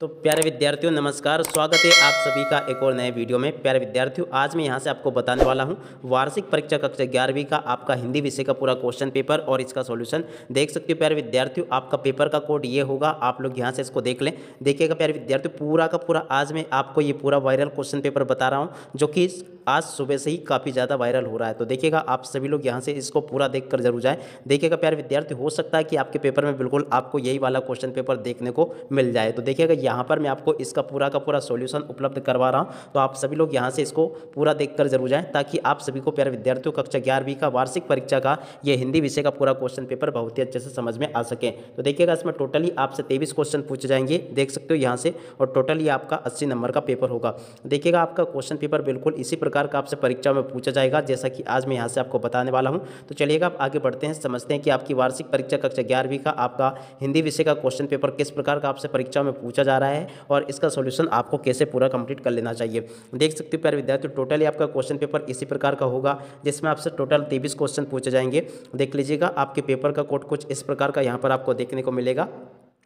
तो प्यारे विद्यार्थियों, नमस्कार। स्वागत है आप सभी का एक और नए वीडियो में। प्यारे विद्यार्थियों, आज मैं यहाँ से आपको बताने वाला हूँ, वार्षिक परीक्षा कक्षा ग्यारहवीं का आपका हिंदी विषय का पूरा क्वेश्चन पेपर और इसका सॉल्यूशन देख सकते हो प्यारे विद्यार्थियों, आपका पेपर का कोड ये होगा, आप लोग यहाँ से इसको देख लें। देखिएगा प्यारे विद्यार्थियों, पूरा का पूरा आज मैं आपको ये पूरा वायरल क्वेश्चन पेपर बता रहा हूँ, जो कि आज सुबह से ही काफ़ी ज़्यादा वायरल हो रहा है। तो देखिएगा, आप सभी लोग यहाँ से इसको पूरा देख कर ज़रूर जाए। देखिएगा प्यारे विद्यार्थी हो सकता है कि आपके पेपर में बिल्कुल आपको यही वाला क्वेश्चन पेपर देखने को मिल जाए। तो देखिएगा यहाँ पर मैं आपको इसका पूरा का पूरा सॉल्यूशन उपलब्ध करवा रहा हूँ। तो आप सभी लोग यहाँ से इसको पूरा देख कर ज़रूर जाएँ, ताकि आप सभी को प्यारे विद्यार्थियों, कक्षा ग्यारहवीं का वार्षिक परीक्षा का ये हिंदी विषय का पूरा क्वेश्चन पेपर बहुत ही अच्छे से समझ में आ सके। तो देखिएगा, इसमें टोटली आपसे तेईस क्वेश्चन पूछे जाएँगे, देख सकते हो यहाँ से, और टोटली आपका अस्सी नंबर का पेपर होगा। देखिएगा, आपका क्वेश्चन पेपर बिल्कुल इसी प्रकार का आपसे परीक्षा में पूछा जाएगा, जैसा कि आज मैं यहाँ से आपको बताने वाला हूँ। तो चलिएगा, आप आगे बढ़ते हैं, समझते हैं कि आपकी वार्षिक परीक्षा कक्षा ग्यारहवीं का आपका हिंदी विषय का क्वेश्चन पेपर किस प्रकार का आपसे परीक्षा में पूछा जा रहा है और इसका सोल्यूशन आपको कैसे पूरा कंप्लीट कर लेना चाहिए। देख सकते हो प्यार विद्यार्थी टोटली आपका क्वेश्चन पेपर इसी प्रकार का होगा, जिसमें आपसे टोटल तेईस क्वेश्चन पूछे जाएँगे। देख लीजिएगा, आपके पेपर का कोड कुछ इस प्रकार का यहाँ पर आपको देखने को मिलेगा।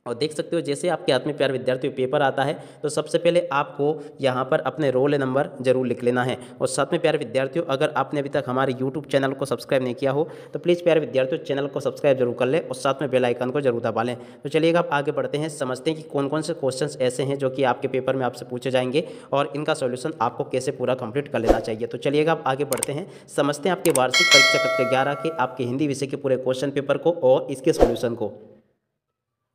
और देख सकते हो, जैसे आपके हाथ में प्यार विद्यार्थी पेपर आता है तो सबसे पहले आपको यहाँ पर अपने रोल नंबर ज़रूर लिख लेना है। और साथ में प्यार विद्यार्थियों, अगर आपने अभी तक हमारे यूट्यूब चैनल को सब्सक्राइब नहीं किया हो तो प्लीज़ प्यारे विद्यार्थियों चैनल को सब्सक्राइब ज़रूर कर लें और साथ में बेलाइकन को ज़रूर दबा लें। तो चलिएगा आप आगे बढ़ते हैं, समझते हैं कि कौन कौन से क्वेश्चन ऐसे हैं जो कि आपके पेपर में आपसे पूछे जाएँगे और इनका सोल्यूशन आपको कैसे पूरा कंप्लीट कर लेना चाहिए। तो चलिएगा आप आगे बढ़ते हैं, समझते हैं आपके वार्षिक परीक्षा कक्षा ग्यारह के आपके हिंदी विषय के पूरे क्वेश्चन पेपर को और इसके सोल्यूशन को।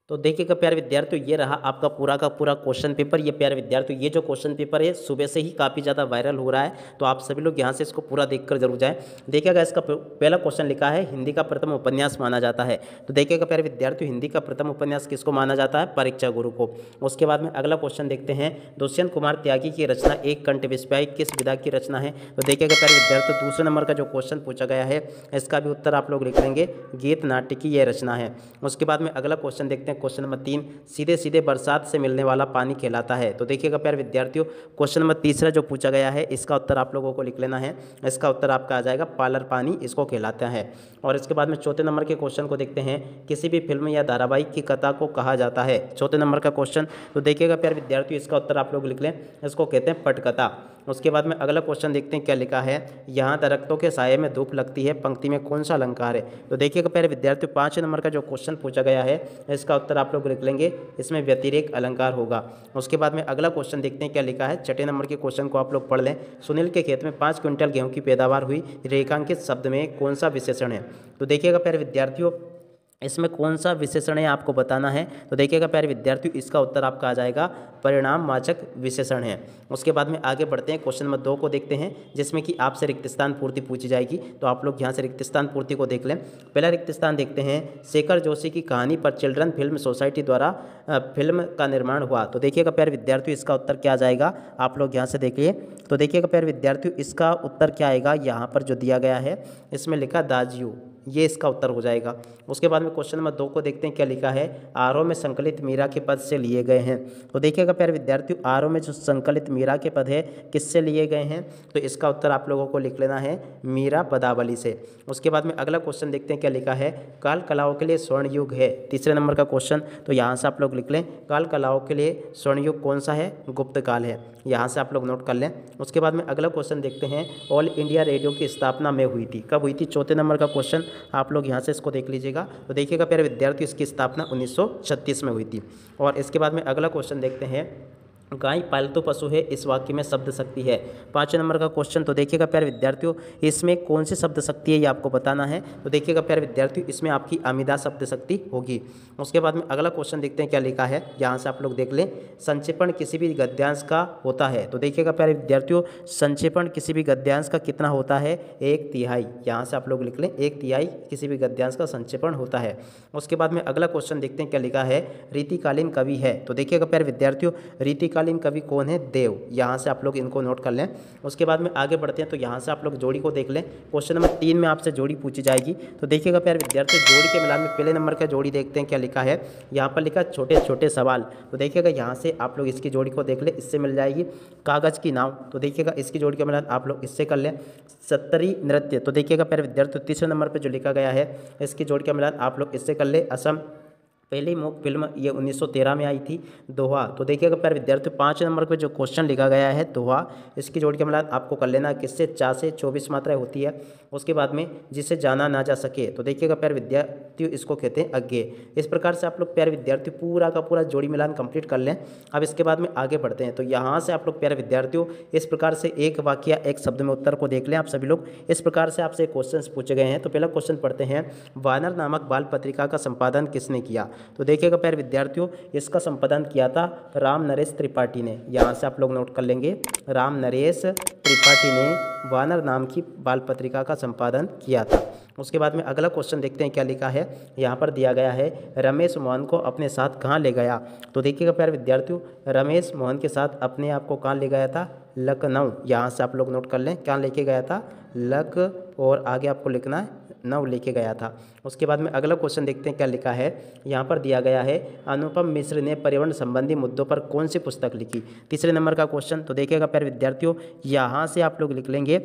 तो देखिएगा प्यारे विद्यार्थियों, ये रहा आपका पूरा का पूरा क्वेश्चन पेपर ये प्यारे विद्यार्थियों, ये जो क्वेश्चन पेपर है सुबह से ही काफ़ी ज़्यादा वायरल हो रहा है। तो आप सभी लोग यहाँ से इसको पूरा देखकर ज़रूर जाएँ। देखिएगा इसका पहला क्वेश्चन लिखा है, हिंदी का प्रथम उपन्यास माना जाता है। तो देखिएगा प्यारे विद्यार्थियों, हिंदी का प्रथम उपन्यास किसको माना जाता है? परीक्षा गुरु को। उसके बाद में अगला क्वेश्चन देखते हैं। दुष्यंत कुमार त्यागी की रचना, एक कंठ विस्पाई किस विधा की रचना है? तो देखिएगा प्यारे विद्यार्थियों, दूसरे नंबर का जो क्वेश्चन पूछा गया है, इसका भी उत्तर आप लोग लिख लेंगे। गीत नाट्य की यह रचना है। उसके बाद में अगला क्वेश्चन देखते हैं। क्वेश्चन नंबर तीन सीधे सीधे बरसात से मिलने वाला पानी कहलाता है। तो देखिएगा प्यार विद्यार्थियों, क्वेश्चन नंबर तीसरा जो पूछा गया है, इसका उत्तर आप लोगों को लिख लेना है। इसका उत्तर आपका आ जाएगा पालर पानी इसको कहलाता है। और इसके बाद में चौथे नंबर के क्वेश्चन को देखते हैं, किसी भी फ़िल्म या धारावाहिक की कथा को कहा जाता है। चौथे नंबर का क्वेश्चन तो देखिएगा प्यार विद्यार्थियों, इसका उत्तर आप लोग लिख लें, इसको कहते हैं पटकथा। उसके बाद में अगला क्वेश्चन देखते हैं क्या लिखा है। यहाँ दरख्तों के साय में धूप लगती है, पंक्ति में कौन सा अलंकार है? तो देखिएगा पहले विद्यार्थियों पाँच नंबर का जो क्वेश्चन पूछा गया है, इसका उत्तर आप लोग लिख लेंगे। इसमें व्यतिरेक अलंकार होगा। उसके बाद में अगला क्वेश्चन देखते हैं क्या लिखा है। छठे नंबर के क्वेश्चन को आप लोग पढ़ लें। सुनील के खेत में पाँच क्विंटल गेहूँ की पैदावार हुई। रेखांकित शब्द में कौन सा विशेषण है? तो देखिएगा प्यारे विद्यार्थियों इसमें कौन सा विशेषण है आपको बताना है? तो देखिएगा प्यारे विद्यार्थियों, इसका उत्तर आपका आ जाएगा परिणाम वाचक विशेषण है। उसके बाद में आगे बढ़ते हैं, क्वेश्चन नंबर दो को देखते हैं, जिसमें कि आपसे रिक्त स्थान पूर्ति पूछी जाएगी। तो आप लोग यहाँ से रिक्त स्थान पूर्ति को देख लें। पहला रिक्त स्थान देखते हैं, शेखर जोशी की कहानी पर चिल्ड्रन फ़िल्म सोसाइटी द्वारा फ़िल्म का निर्माण हुआ। तो देखिएगा प्यारे विद्यार्थियों, इसका उत्तर क्या आ जाएगा? आप लोग यहाँ से देखिए तो देखिएगा प्यारे विद्यार्थियों, इसका उत्तर क्या आएगा? यहाँ पर जो दिया गया है, इसमें लिखा दाजियो। ये इसका उत्तर हो जाएगा। उसके बाद में क्वेश्चन नंबर दो को देखते हैं, क्या लिखा है? आर में संकलित मीरा के पद से लिए गए हैं। तो देखिएगा, प्यारे विद्यार्थियों आर में जो संकलित मीरा के पद है, किससे लिए गए हैं? तो इसका उत्तर आप लोगों को लिख लेना है मीरा पदावली से। उसके बाद में अगला क्वेश्चन देखते हैं, क्या लिखा है? काल कलाओं के लिए स्वर्ण युग है। तीसरे नंबर का क्वेश्चन तो यहाँ से आप लोग लिख लें, काल कलाओं के लिए स्वर्ण युग कौन सा है? गुप्त काल है। यहाँ से आप लोग नोट कर लें। उसके बाद में अगला क्वेश्चन देखते हैं, ऑल इंडिया रेडियो की स्थापना में हुई थी। कब हुई थी? चौथे नंबर का क्वेश्चन आप लोग यहाँ से इसको देख लीजिएगा। तो देखिएगा, प्यारे विद्यार्थी इसकी स्थापना 1936 में हुई थी। और इसके बाद में अगला क्वेश्चन देखते हैं। गाय पालतू पशु है, इस वाक्य में शब्द शक्ति है। पाँच नंबर का क्वेश्चन तो देखिएगा प्यारे विद्यार्थियों, इसमें कौन सी शब्द शक्ति है ये आपको बताना है? तो देखिएगा प्यारे विद्यार्थियों, इसमें आपकी अमिदा शब्द शक्ति होगी। उसके बाद में अगला क्वेश्चन देखते हैं क्या लिखा है। यहाँ से आप लोग देख लें, संक्षेपण किसी भी गद्यांश का होता है। तो देखिएगा प्यारे विद्यार्थियों, संक्षेपण किसी भी गद्यांश का कितना होता है? एक तिहाई। यहाँ से आप लोग लिख लें, एक तिहाई किसी भी गद्यांश का संक्षेपण होता है। उसके बाद में अगला क्वेश्चन देखते हैं क्या लिखा है। रीतिकालीन कवि है। तो देखिएगा प्यारे विद्यार्थियों, रीतिकालीन तत्कालीन कवि कौन है? देव। यहाँ से आप लोग इनको नोट कर लें। उसके बाद में आगे बढ़ते हैं तो यहाँ से आप लोग जोड़ी को देख लें। क्वेश्चन नंबर तीन में आपसे जोड़ी पूछी जाएगी। तो देखिएगा, प्यार विद्यार्थी, जोड़ी के मिलान में पहले नंबर का जोड़ी देखते हैं, क्या लिखा है? यहाँ पर लिखा छोटे छोटे सवाल। तो देखिएगा, यहाँ से आप लोग इसकी जोड़ी को देख लें, इससे मिल जाएगी। कागज़ की नाव। तो देखिएगा, इसकी जोड़ी का मिलान आप लोग इससे कर लें। सत्तरी नृत्य। तो देखिएगा, प्यारे विद्यार्थी, तीसरे नंबर पर जो लिखा गया है, इसकी जोड़ी का मिलान आप लोग इससे कर ले। असम पहली मूक फ़िल्म ये 1913 में आई थी, दोहा। तो देखिएगा प्यार विद्यार्थी पाँच नंबर पे जो क्वेश्चन लिखा गया है, दोहा, इसकी जोड़ के मिलान आपको कर लेना किससे? चार से चौबीस मात्राएँ होती है। उसके बाद में जिसे जाना ना जा सके। तो देखिएगा प्यार विद्यार्थी इसको कहते हैं अज्ञे इस प्रकार से आप लोग प्यार विद्यार्थी पूरा का पूरा जोड़ी मिलान कंप्लीट कर लें। अब इसके बाद में आगे बढ़ते हैं। तो यहाँ से आप लोग प्यारे विद्यार्थियों, इस प्रकार से एक वाक्य, एक शब्द में उत्तर को देख लें आप सभी लोग। इस प्रकार से आपसे क्वेश्चन पूछे गए हैं। तो पहला क्वेश्चन पढ़ते हैं, वानर नामक बाल पत्रिका का संपादन किसने किया? तो देखिएगा प्यारे विद्यार्थियों, इसका संपादन किया था राम नरेश त्रिपाठी ने। यहाँ से आप लोग नोट कर लेंगे, राम नरेश त्रिपाठी ने वानर नाम की बाल पत्रिका का संपादन किया था। उसके बाद में अगला क्वेश्चन देखते हैं क्या लिखा है। यहाँ पर दिया गया है, रमेश मोहन को अपने साथ कहाँ ले गया? तो देखिएगा प्यार विद्यार्थियों, रमेश मोहन के साथ अपने आप को कहाँ ले गया था? लखनऊ। यहाँ से आप लोग नोट कर लें, क्या लेके गया था? लक और आगे आपको लिखना है नव लेके गया था। उसके बाद में अगला क्वेश्चन देखते हैं क्या लिखा है। यहाँ पर दिया गया है, अनुपम मिश्र ने पर्यावरण संबंधी मुद्दों पर कौन सी पुस्तक लिखी? तीसरे नंबर का क्वेश्चन तो देखिएगा प्यार विद्यार्थियों, यहाँ से आप लोग लिख लेंगे।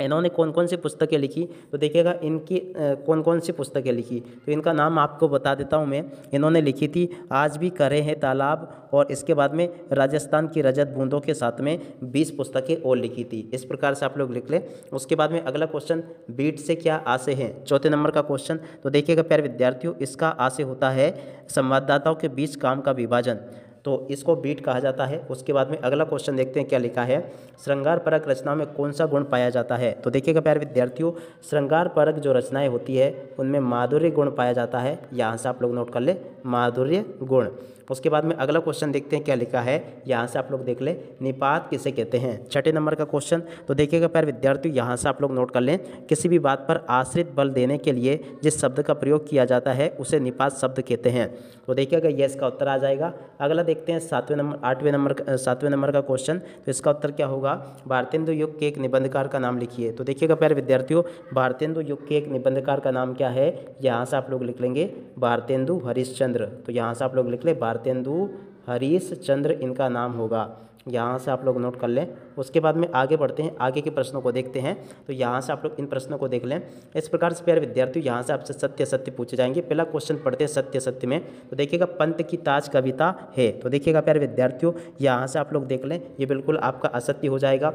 इन्होंने कौन कौन सी पुस्तकें लिखी? तो देखिएगा, इनकी कौन कौन सी पुस्तकें लिखी? तो इनका नाम आपको बता देता हूँ मैं। इन्होंने लिखी थी, आज भी करे हैं तालाब और इसके बाद में, राजस्थान की रजत बूंदों के साथ में बीस पुस्तकें और लिखी थी। इस प्रकार से आप लोग लिख लें। उसके बाद में अगला क्वेश्चन बीट से क्या आशय हैं? चौथे नंबर का क्वेश्चन तो देखिएगा, प्यारे विद्यार्थियों, इसका आशय होता है, संवाददाताओं के बीच काम का विभाजन। तो इसको बीट कहा जाता है। उसके बाद में अगला क्वेश्चन देखते हैं क्या लिखा है। श्रृंगार परक रचना में कौन सा गुण पाया जाता है? तो देखिएगा प्यारे विद्यार्थियों, श्रृंगार परक जो रचनाएँ होती है, उनमें माधुर्य गुण पाया जाता है। यहाँ से आप लोग नोट कर ले। माधुर्य गुण। उसके बाद में अगला क्वेश्चन देखते हैं क्या लिखा है। यहाँ से आप लोग देख लें, निपात किसे कहते हैं? छठे नंबर का क्वेश्चन तो देखिएगा प्यार विद्यार्थी, यहाँ से आप लोग नोट कर लें, किसी भी बात पर आश्रित बल देने के लिए जिस शब्द का प्रयोग किया जाता है, उसे निपात शब्द कहते हैं। तो देखिएगा, ये इसका उत्तर आ जाएगा। अगला देखते हैं सातवें नंबर, आठवें नंबर सातवें नंबर का क्वेश्चन तो इसका उत्तर क्या होगा? भारतेंदु युग के एक निबंधकार का नाम लिखिए। तो देखिएगा प्यारे विद्यार्थियों, भारतेंदु युग के एक निबंधकार का नाम क्या है? यहाँ से आप लोग लिख लेंगे, भारतेंदु हरिश्चंद्र। तो यहाँ से आप लोग लिख लें, भारतेंदु, हरीश, चंद्र, इनका नाम होगा। यहाँ से आप लोग नोट कर लें। उसके बाद में आगे बढ़ते हैं, आगे के प्रश्नों को देखते हैं। तो यहाँ से आप लोग इन प्रश्नों को देख लें। इस प्रकार से प्यारे विद्यार्थियों, यहाँ से आपसे सत्य सत्य पूछे जाएँगे। पहला क्वेश्चन पढ़ते हैं सत्य सत्य में। तो देखिएगा, पंत की ताज कविता है। तो देखिएगा प्यारे विद्यार्थियों, यहाँ से आप लोग देख लें। ये बिल्कुल आपका असत्य हो जाएगा।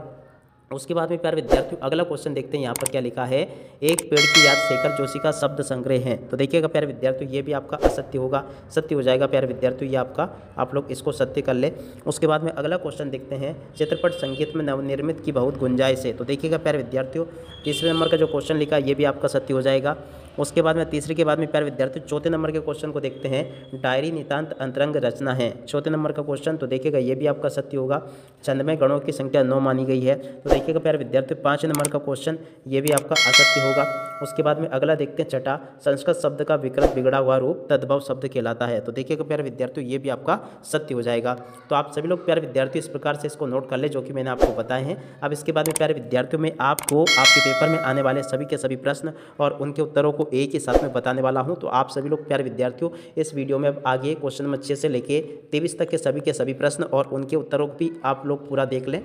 उसके बाद में प्यार विद्यार्थियों, अगला क्वेश्चन देखते हैं यहाँ पर क्या लिखा है। एक पेड़ की याद शेखर जोशी का शब्द संग्रह है। तो देखिएगा प्यार विद्यार्थियों, ये भी आपका असत्य होगा। सत्य हो जाएगा प्यार विद्यार्थियों, ये आपका, आप लोग इसको सत्य कर ले। उसके बाद में अगला क्वेश्चन देखते हैं, चित्रपट संगीत में नवनिर्मित की बहुत गुंजाइश है। तो देखिएगा प्यार विद्यार्थियों, तीसरे नंबर का जो क्वेश्चन लिखा ये भी आपका सत्य हो जाएगा। उसके बाद में तीसरे के बाद में प्यार विद्यार्थी चौथे नंबर के क्वेश्चन को देखते हैं। डायरी, नितांत अंतरंग रचना है। चौथे नंबर का क्वेश्चन तो देखिएगा, ये भी आपका सत्य होगा। छंदमय गणों की संख्या नौ मानी गई है। तो देखिएगा, प्यार विद्यार्थी पाँच नंबर का क्वेश्चन ये भी आपका असत्य होगा। उसके बाद में अगला देखते हैं छठा संस्कृत शब्द का विकृत बिगड़ा हुआ रूप, तद्भव शब्द कहलाता है। तो देखिएगा, प्यार विद्यार्थी ये भी आपका सत्य हो जाएगा। तो आप सभी लोग, प्यारे विद्यार्थी इस प्रकार से इसको नोट कर ले, जो कि मैंने आपको बताए हैं। अब इसके बाद में, प्यारे विद्यार्थियों में आपको, आपके पेपर में आने वाले सभी के सभी प्रश्न और उनके उत्तरों को एक ही साथ में बताने वाला हूँ। तो आप सभी लोग प्यार विद्यार्थियों, इस वीडियो में आगे क्वेश्चन नंबर छः से लेके तेईस तक के सभी के सभी प्रश्न और उनके उत्तरों भी आप लोग पूरा देख लें।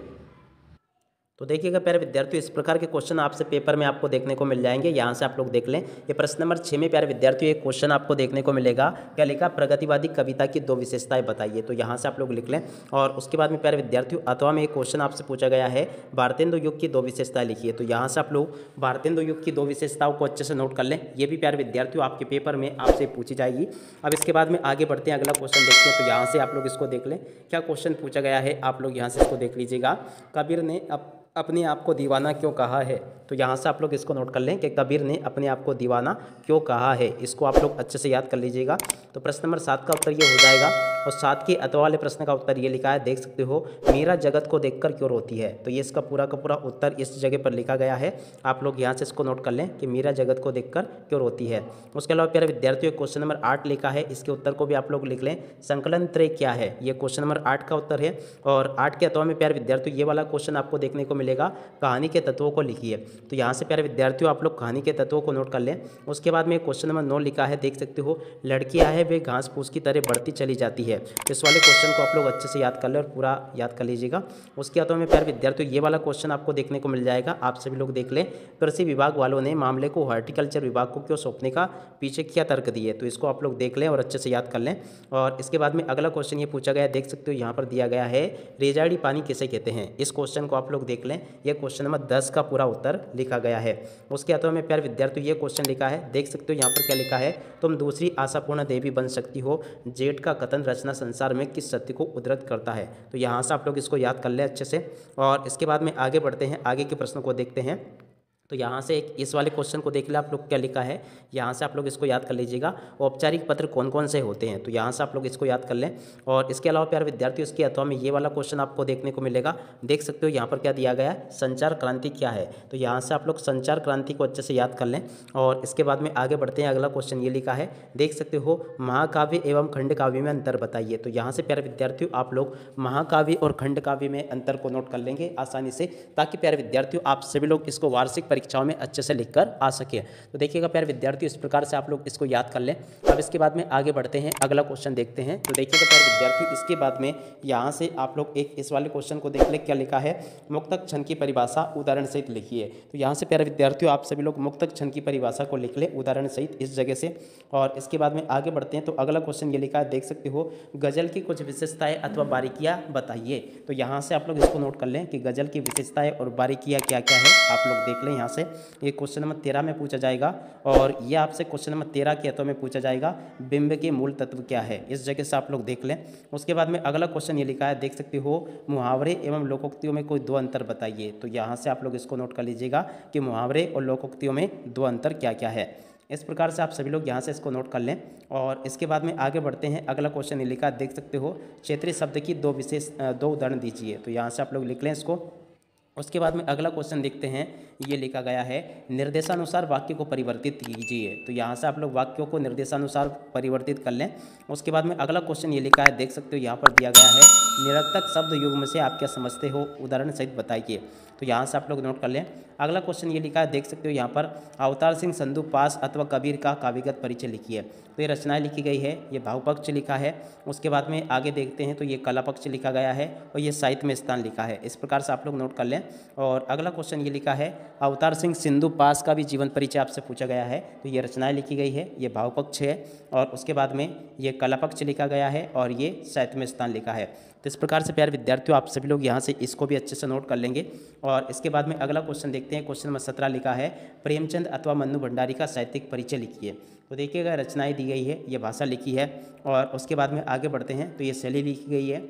तो देखिएगा, प्यारे विद्यार्थियों, इस प्रकार के क्वेश्चन आपसे पेपर में आपको देखने को मिल जाएँगे। यहाँ से आप लोग देख लें। ये प्रश्न नंबर छः में, प्यारे विद्यार्थियों, एक क्वेश्चन आपको देखने को मिलेगा। क्या लिखा? प्रगतिवादी कविता की दो विशेषताएँ बताइए। तो यहाँ से आप लोग लिख लें। और उसके बाद में, प्यारे विद्यार्थियों, अथवा में एक क्वेश्चन आपसे पूछा गया है। भारतेंदु युग की दो विशेषताएँ लिखिए। तो यहाँ से आप लोग भारतेंदु युग की दो विशेषताओं को अच्छे से नोट कर लें। ये भी, प्यारे विद्यार्थियों, आपके पेपर में आपसे पूछी जाएगी। अब इसके बाद में आगे बढ़ते हैं। अगला क्वेश्चन देखते हैं। तो यहाँ से आप लोग इसको देख लें। क्या क्वेश्चन पूछा गया है? आप लोग यहाँ से इसको देख लीजिएगा। कबीर ने अब अपने आप को दीवाना क्यों कहा है? तो यहाँ से आप लोग इसको नोट कर लें कि कबीर ने अपने आप को दीवाना क्यों कहा है? इसको आप लोग अच्छे से याद कर लीजिएगा। तो प्रश्न नंबर सात का उत्तर ये हो जाएगा और सात के अतवा वाले प्रश्न का उत्तर ये लिखा है, देख सकते हो, मीरा जगत को देखकर क्यों रोती है? तो ये इसका पूरा का पूरा उत्तर इस जगह पर लिखा गया है। आप लोग यहाँ से इसको नोट कर लें कि मीरा जगत को देखकर क्यों रोती है। उसके अलावा प्यारे विद्यार्थियों क्वेश्चन नंबर आठ लिखा है। इसके उत्तर को भी आप लोग लिख लें। संकलन त्रय क्या है? ये क्वेश्चन नंबर आठ का उत्तर है। और आठ के अतवा में प्यारे विद्यार्थियों, ये वाला क्वेश्चन आपको देखने को मिलेगा, कहानी के तत्वों को लिखिए। तो यहाँ से प्यारे विद्यार्थियों, आप लोग कहानी के तत्वों को नोट कर लें। उसके बाद में क्वेश्चन नंबर नौ लिखा है, देख सकते हो लड़कियाँ है, वे घास फूस की तरह बढ़ती चली जाती है। तो इस वाले क्वेश्चन को आप लोग अच्छे से याद कर ले और पूरा याद कर लीजिएगा। उसके बाद में प्यार विद्यार्थियों, ये वाला क्वेश्चन आपको देखने को मिल जाएगा। आप सभी लोग देख लें, कृषि विभाग वालों ने मामले को हॉर्टिकल्चर विभाग को क्यों सौंपने का पीछे क्या तर्क दिए तो इसको आप लोग देख लें और अच्छे से याद कर लें। और इसके बाद में अगला क्वेश्चन ये पूछा गया देख सकते हो, यहाँ पर दिया गया है, रेजाड़ी पानी किसे कहते हैं? इस क्वेश्चन को आप लोग देख लें। यह क्वेश्चन नंबर दस का पूरा उत्तर लिखा गया है। उसके अतः में प्यार विद्यार्थी ये क्वेश्चन लिखा है। देख सकते हो यहाँ पर क्या लिखा है? तुम दूसरी आशापूर्ण देवी बन सकती हो। जेट का कथन रचना संसार में किस सत्य को उदृत करता है? तो यहाँ से आप लोग इसको याद कर लें अच्छे से। और इसके बाद में आगे बढ़ते हैं। आगे के प्रश्नों को देखते हैं। तो यहाँ से एक इस वाले क्वेश्चन को देख ले आप लोग क्या लिखा है। यहाँ से आप लोग इसको याद कर लीजिएगा, औपचारिक पत्र कौन कौन से होते हैं? तो यहाँ से आप लोग इसको याद कर लें। और इसके अलावा प्यार विद्यार्थी उसकी अथवा में ये वाला क्वेश्चन आपको देखने को मिलेगा। देख सकते हो यहाँ पर क्या दिया गया है? संचार क्रांति क्या है? तो यहाँ से आप लोग संचार क्रांति को अच्छे से याद कर लें। और इसके बाद में आगे बढ़ते हैं, अगला क्वेश्चन ये लिखा है। देख सकते हो, महाकाव्य एवं खंड काव्य में अंतर बताइए। तो यहाँ से प्यारे विद्यार्थियों, आप लोग महाकाव्य और खंड काव्य में अंतर को नोट कर लेंगे आसानी से, ताकि प्यारे विद्यार्थियों, आप सभी लोग इसको वार्षिक परीक्षाओं में अच्छे से लिखकर आ सके। तो देखिएगा प्यारे विद्यार्थियों इस प्रकार से आप लोग इसको याद कर लें। अब इसके बाद में आगे बढ़ते हैं, अगला क्वेश्चन देखते हैं। तो देखिएगा प्यारे विद्यार्थियों इसके बाद में यहाँ से आप लोग एक इस वाले क्वेश्चन को देख लें, क्या लिखा है? मुक्तक क्षण की परिभाषा उदाहरण सहित लिखिए। तो यहाँ से प्यारे विद्यार्थियों, आप सभी लोग मुक्तक क्षण की परिभाषा को लिख लें, उदाहरण सहित इस जगह से। और इसके बाद में आगे बढ़ते हैं तो अगला क्वेश्चन ये लिखा है, देख सकते हो, गज़ल की कुछ विशेषताएँ अथवा बारीकियाँ बताइए। तो यहाँ से आप लोग इसको नोट कर लें कि गज़ल की विशेषताएँ और बारीकियाँ क्या क्या है, आप लोग देख लें, यहाँ से ये क्वेश्चन नंबर तेरह में पूछा जाएगा और ये आपसे क्वेश्चन नंबर तेरह के अतों में पूछा जाएगा, बिंब के मूल तत्व क्या है? इस जगह से आप लोग देख लें। उसके बाद में अगला क्वेश्चन ये लिखा है, देख सकते हो, मुहावरे एवं लोकोक्तियों में कोई दो अंतर बताइए। तो यहाँ से आप लोग इसको नोट कर लीजिएगा कि मुहावरे और लोकोक्तियों में दो अंतर क्या क्या है। इस प्रकार से आप सभी लोग यहाँ से इसको नोट कर लें और इसके बाद में आगे बढ़ते हैं। अगला क्वेश्चन लिखा देख सकते हो, क्षेत्रीय शब्द की दो विशेष, दो उदाहरण दीजिए। तो यहाँ से आप लोग लिख लें इसको। उसके बाद में अगला क्वेश्चन देखते हैं। ये लिखा गया है, निर्देशानुसार वाक्य को परिवर्तित कीजिए। तो यहाँ से आप लोग वाक्यों को निर्देशानुसार परिवर्तित कर लें। उसके बाद में अगला क्वेश्चन ये लिखा है, देख सकते हो यहाँ पर दिया गया है, निरर्थक शब्द युग में से आप क्या समझते हो? उदाहरण सहित बताइए। तो यहाँ से आप लोग नोट कर लें। अगला क्वेश्चन ये लिखा है, देख सकते हो यहाँ पर, अवतार सिंह संधु पास अथवा कबीर का काव्यगत परिचय लिखी है तो ये रचनाएँ लिखी गई है, ये भाव पक्ष लिखा है। उसके बाद में आगे देखते हैं तो ये कला पक्ष लिखा गया है और ये साहित्य में स्थान लिखा है। इस प्रकार से आप लोग नोट कर लें। और अगला क्वेश्चन ये लिखा है, अवतार सिंह सिंधु पास का भी जीवन परिचय आपसे पूछा गया है तो ये रचनाएँ लिखी गई है, ये भाव पक्ष है, और उसके बाद में ये कला पक्ष लिखा गया है और ये साहित्य स्थान लिखा है। तो इस प्रकार से प्यारे विद्यार्थियों, आप सभी लोग यहाँ से इसको भी अच्छे से नोट कर लेंगे। और इसके बाद में अगला क्वेश्चन देखते हैं क्वेश्चन नंबर सत्रह लिखा है, प्रेमचंद अथवा मन्नू भंडारी का साहित्यिक परिचय लिखिए। तो देखिएगा, रचनाएँ दी गई है, ये भाषा लिखी है, और उसके बाद में आगे बढ़ते हैं तो ये शैली लिखी गई है।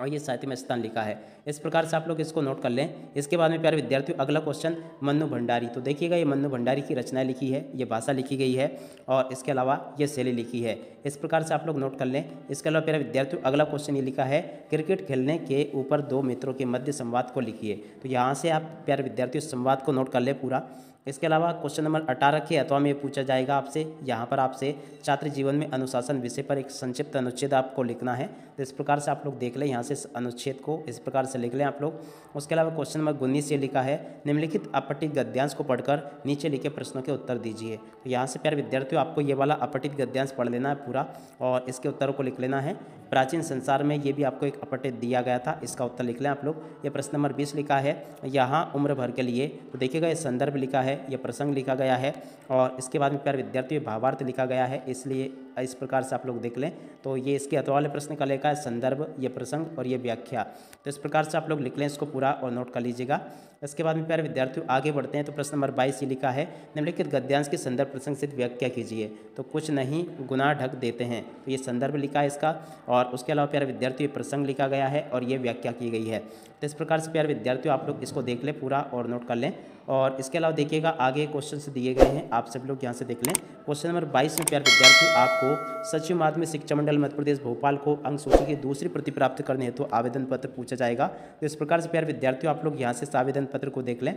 और ये साहित्य में स्थान लिखा है। इस प्रकार से आप लोग इसको नोट कर लें। इसके बाद में प्यारे विद्यार्थियों, अगला क्वेश्चन मन्नू भंडारी। तो देखिएगा, ये मन्नू भंडारी की रचनाएँ लिखी है, ये भाषा लिखी गई है और इसके अलावा ये शैली लिखी है। इस प्रकार से आप लोग नोट कर लें। इसके अलावा प्यारे विद्यार्थियों, अगला क्वेश्चन ये लिखा है, क्रिकेट खेलने के ऊपर दो मित्रों के मध्य संवाद को लिखिए। तो यहाँ से आप प्यारे विद्यार्थियों, संवाद को नोट कर लें पूरा। इसके अलावा क्वेश्चन नंबर अठारह के अथवा में पूछा जाएगा आपसे, यहाँ पर आपसे छात्र जीवन में अनुशासन विषय पर एक संक्षिप्त अनुच्छेद आपको लिखना है। तो इस प्रकार से आप लोग देख लें, यहाँ से अनुच्छेद को इस प्रकार से लिख लें आप लोग। उसके अलावा क्वेश्चन नंबर उन्नीस ये लिखा है, निम्नलिखित अपटित गद्यांश को पढ़कर नीचे लिखे प्रश्नों के उत्तर दीजिए। तो यहाँ से प्यारे विद्यार्थियों, आपको ये वाला अपटित गद्यांश पढ़ लेना है पूरा, और इसके उत्तरों को लिख लेना है। प्राचीन संसार में ये भी आपको एक अपटित दिया गया था, इसका उत्तर लिख लें आप लोग। ये प्रश्न नंबर बीस लिखा है, यहाँ उम्र भर के लिए। तो देखिएगा, ये संदर्भ लिखा है ये प्रसंग लिखा गया है और इसके बाद में प्यार विद्यार्थी भावार्थ लिखा गया है, इसलिए इस प्रकार से आप लोग देख लें। तो ये इसके अतवाले प्रश्न का लेखा है, संदर्भ, ये प्रसंग और ये व्याख्या। तो इस प्रकार से आप लोग लिख लें इसको पूरा और नोट कर लीजिएगा। इसके बाद में प्यारे विद्यार्थियों, आगे बढ़ते हैं तो प्रश्न नंबर बाईस ये लिखा है, निम्नलिखित गद्यांश के संदर्भ प्रसंग से व्याख्या कीजिए। तो कुछ नहीं, गुना ढक देते हैं। तो ये संदर्भ लिखा है इसका और उसके अलावा प्यारे विद्यार्थियों प्रसंग लिखा गया है और ये व्याख्या की गई है। तो इस प्रकार से प्यारे विद्यार्थियों, आप लोग इसको देख लें पूरा और नोट कर लें। और इसके अलावा देखिएगा, आगे क्वेश्चन दिए गए हैं, आप सब लोग यहाँ से देख लें। क्वेश्चन नंबर बाईस में प्यारे विद्यार्थी आपको सचिव माध्यमिक शिक्षा मंडल मध्य प्रदेश भोपाल को अंक सूची की दूसरी प्रति प्राप्त करने हेतु तो आवेदन पत्र पूछा जाएगा। तो इस प्रकार से प्यार विद्यार्थियों, आप लोग यहाँ से आवेदन पत्र को देख लें।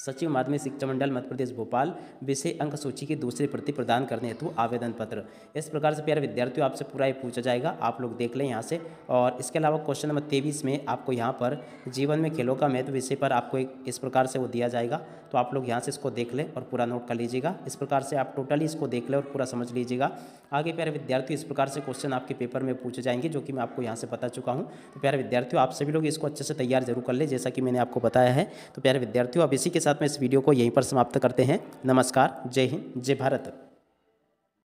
सचिव माध्यमिक शिक्षा मंडल मध्य प्रदेश भोपाल विषय अंक सूची की दूसरी प्रति प्रदान करने हेतु आवेदन पत्र। इस प्रकार से प्यारे विद्यार्थियों, आपसे पूरा ये पूछा जाएगा। आप लोग देख लें यहाँ से। और इसके अलावा क्वेश्चन नंबर तेईस में आपको यहाँ पर जीवन में खेलों का महत्व विषय पर आपको एक इस प्रकार से वो दिया जाएगा। तो आप लोग यहाँ से इसको देख लें और पूरा नोट कर लीजिएगा। इस प्रकार से आप टोटली इसको देख लें और पूरा समझ लीजिएगा। आगे प्यारे विद्यार्थी इस प्रकार से क्वेश्चन आपके पेपर में पूछे जाएँगे, जो कि मैं आपको यहाँ से बता चुका हूँ। तो प्यारे विद्यार्थियों आप सभी लोग इसको अच्छे से तैयार ज़रूर कर ले, जैसा कि मैंने आपको बताया है। तो प्यारे विद्यार्थियों, अब इसी के साथ में इस वीडियो को यहीं पर समाप्त करते हैं। नमस्कार, जय हिंद, जय भारत।